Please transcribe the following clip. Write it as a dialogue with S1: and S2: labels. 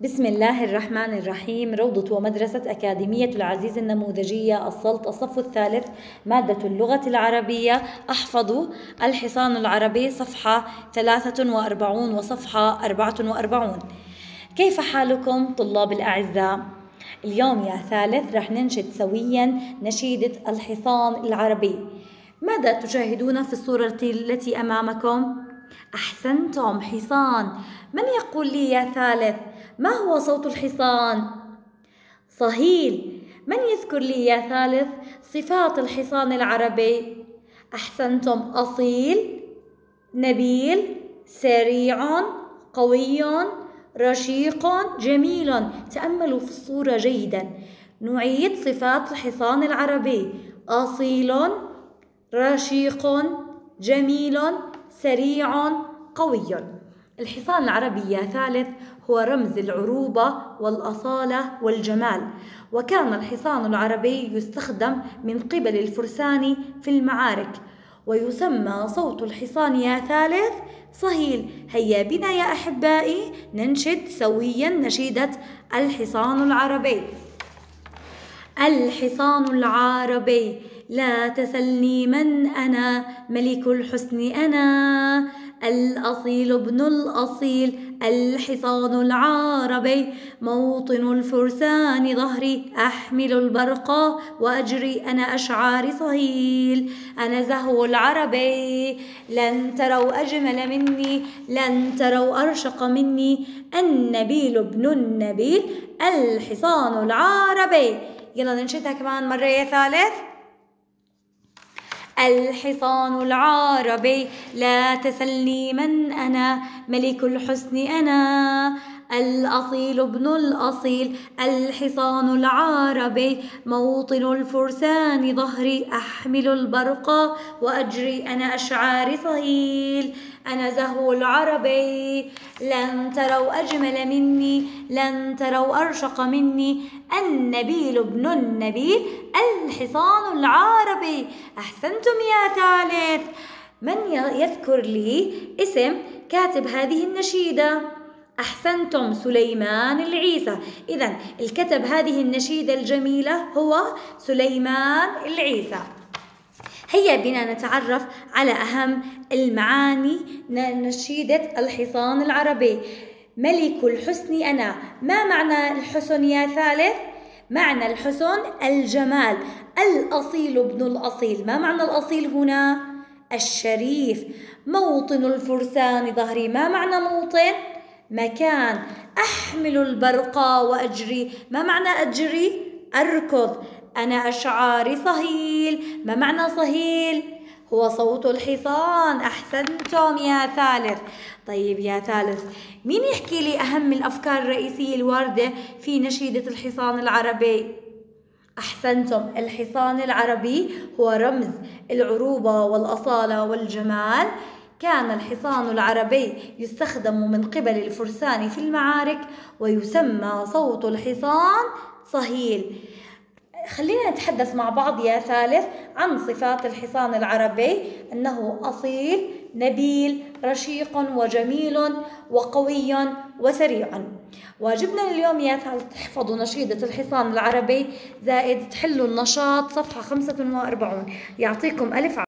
S1: بسم الله الرحمن الرحيم. روضة ومدرسة أكاديمية العزيز النموذجية السلط الصف الثالث مادة اللغة العربية. أحفظ الحصان العربي صفحة 43 وصفحة 44 كيف حالكم طلاب الأعزاء؟ اليوم يا ثالث رح ننشد سويا نشيدة الحصان العربي. ماذا تشاهدون في الصورة التي أمامكم؟ أحسنتم حصان. من يقول لي يا ثالث؟ ما هو صوت الحصان؟ صهيل من يذكر لي يا ثالث صفات الحصان العربي؟ أحسنتم أصيل نبيل سريع قوي رشيق جميل تأملوا في الصورة جيدا نعيد صفات الحصان العربي أصيل رشيق جميل سريع قوي الحصان العربي يا ثالث هو رمز العروبة والأصالة والجمال. وكان الحصان العربي يستخدم من قبل الفرسان في المعارك ويسمى صوت الحصان يا ثالث صهيل. هيا بنا يا أحبائي ننشد سويا نشيدة الحصان العربي. الحصان العربي لا تسلني من أنا ملك الحسن أنا. الأصيل ابن الأصيل الحصان العربي موطن الفرسان ظهري أحمل البرق وأجري أنا أشعار صهيل. أنا زهو العربي لن تروا أجمل مني لن تروا أرشق مني. النبيل ابن النبيل الحصان العربي يلا ننشدها كمان مرة يا ثالث. الحصان العربي. لا تسلني من أنا ملك الحسن أنا. الأصيل ابن الأصيل الحصان العربي موطن الفرسان ظهري أحمل البرق وأجري أنا أشعار صهيل. أنا زهو العربي لن تروا أجمل مني لن تروا أرشق مني. النبيل ابن النبيل الحصان العربي. أحسنتم يا ثالث. من يذكر لي اسم كاتب هذه النشيدة؟ أحسنتم سليمان العيسى. إذا الكتب هذه النشيدة الجميلة هو سليمان العيسى. هيا بنا نتعرف على أهم المعاني نشيدة الحصان العربي. ملك الحسن أنا. ما معنى الحسن يا ثالث؟ معنى الحسن الجمال. الأصيل ابن الأصيل. ما معنى الأصيل هنا؟ الشريف. موطن الفرسان ظهري. ما معنى موطن؟ مكان. أحمل البرق وأجري. ما معنى أجري؟ أركض. أنا أشعاري صهيل. ما معنى صهيل؟ هو صوت الحصان. أحسنتم يا ثالث. طيب يا ثالث مين يحكي لي أهم الأفكار الرئيسية الواردة في نشيدة الحصان العربي؟ أحسنتم الحصان العربي هو رمز العروبة والأصالة والجمال. كان الحصان العربي يستخدم من قبل الفرسان في المعارك ويسمى صوت الحصان صهيل. خلينا نتحدث مع بعض يا ثالث عن صفات الحصان العربي. أنه أصيل نبيل رشيق وجميل وقوي وسريع. واجبنا اليوم يا ثالث تحفظوا نشيدة الحصان العربي زائد تحلوا النشاط صفحة 45 يعطيكم ألف